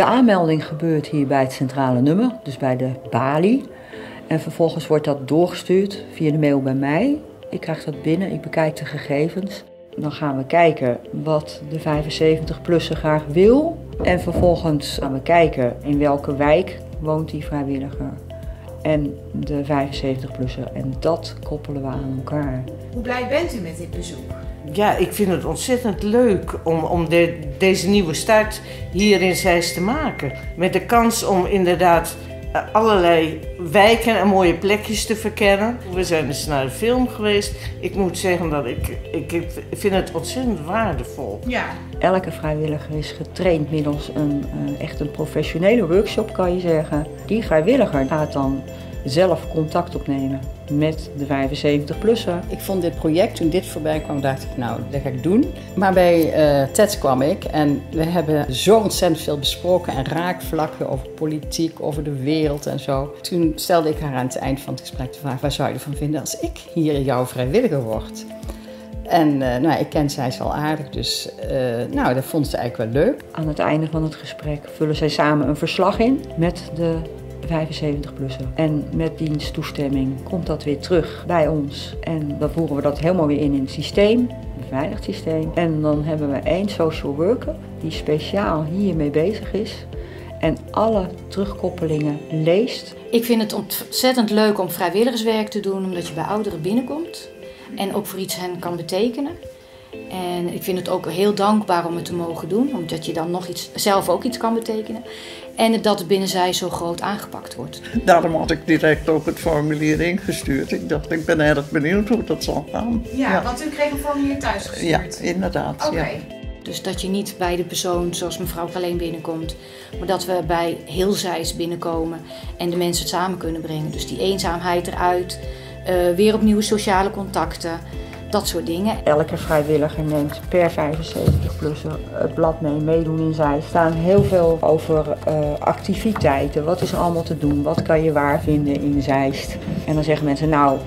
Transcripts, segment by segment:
De aanmelding gebeurt hier bij het centrale nummer, dus bij de balie. En vervolgens wordt dat doorgestuurd via de mail bij mij. Ik krijg dat binnen, ik bekijk de gegevens. Dan gaan we kijken wat de 75-plusser graag wil. En vervolgens gaan we kijken in welke wijk woont die vrijwilliger. En de 75-plusser. En dat koppelen we aan elkaar. Hoe blij bent u met dit bezoek? Ja, ik vind het ontzettend leuk om, om de, deze nieuwe start hier in Zeist te maken. Met de kans om inderdaad eh, allerlei wijken en mooie plekjes te verkennen. We zijn dus naar de film geweest. Ik moet zeggen dat ik, ik vind het ontzettend waardevol. Ja. Elke vrijwilliger is getraind middels een, uh, echt een professionele workshop, kan je zeggen. Die vrijwilliger gaat dan zelf contact opnemen met de 75-plusser. Ik vond dit project, toen dit voorbij kwam, dacht ik, nou, dat ga ik doen. Maar bij uh, TED kwam ik en we hebben zo ontzettend veel besproken en raakvlakken over politiek, over de wereld en zo. Toen stelde ik haar aan het eind van het gesprek de vraag, waar zou je ervan vinden als ik hier jouw vrijwilliger word? En uh, nou, ik ken zij al aardig, dus uh, nou, dat vond ze eigenlijk wel leuk. Aan het einde van het gesprek vullen zij samen een verslag in met de 75-plusser. En met diens toestemming komt dat weer terug bij ons. En dan voeren we dat helemaal weer in in het systeem, een beveiligd systeem. En dan hebben we één social worker die speciaal hiermee bezig is en alle terugkoppelingen leest. Ik vind het ontzettend leuk om vrijwilligerswerk te doen, omdat je bij ouderen binnenkomt en ook voor iets hen kan betekenen. En ik vind het ook heel dankbaar om het te mogen doen, omdat je dan nog iets, zelf ook iets kan betekenen. En dat het binnen zij zo groot aangepakt wordt. Daarom had ik direct ook het formulier ingestuurd. Ik dacht, ik ben erg benieuwd hoe dat zal gaan. Ja, want u kreeg een formulier thuis gestuurd? Ja, inderdaad. Oké. Ja. Dus dat je niet bij de persoon zoals mevrouw alleen binnenkomt, maar dat we bij heel zijs binnenkomen en de mensen het samen kunnen brengen. Dus die eenzaamheid eruit, uh, weer opnieuw sociale contacten dat soort dingen. Elke vrijwilliger neemt per 75-plusser het blad mee, meedoen in zij. Er staan heel veel over uh, activiteiten. Wat is er allemaal te doen? Wat kan je waar vinden in Zeist? En dan zeggen mensen, nou,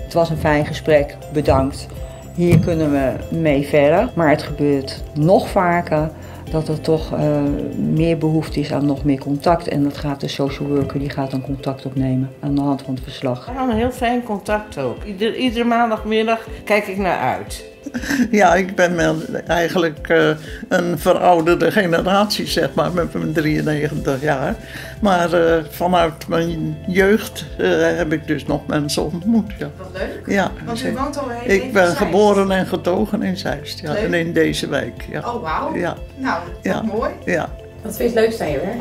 het was een fijn gesprek, bedankt. Hier kunnen we mee verder. Maar het gebeurt nog vaker dat er toch uh, meer behoefte is aan nog meer contact. En dat gaat de social worker, die gaat dan contact opnemen aan de hand van het verslag. We hebben een heel fijn contact ook. Ieder, iedere maandagmiddag kijk ik naar uit. Ja, ik ben eigenlijk uh, een verouderde generatie, zeg maar, met mijn 93 jaar. Maar uh, vanuit mijn jeugd uh, heb ik dus nog mensen ontmoet. Ja. Wat leuk. Ja, Want u woont al heel Ik ben geboren en getogen in Zeist, ja, en in deze wijk. Ja. Oh, wauw. Ja. Nou, dat ja. mooi. Ja. Wat vind je het leukste aan je werk?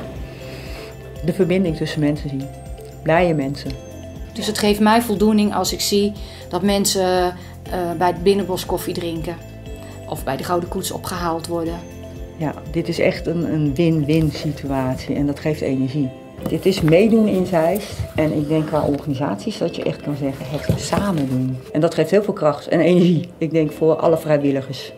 De verbinding tussen mensen zien. Blije mensen. Dus het geeft mij voldoening als ik zie dat mensen bij het binnenbos koffie drinken. Of bij de Gouden Koets opgehaald worden. Ja, dit is echt een win-win situatie en dat geeft energie. Dit is meedoen in Zeist. En ik denk qua organisaties dat je echt kan zeggen het samen doen. En dat geeft heel veel kracht en energie. Ik denk voor alle vrijwilligers.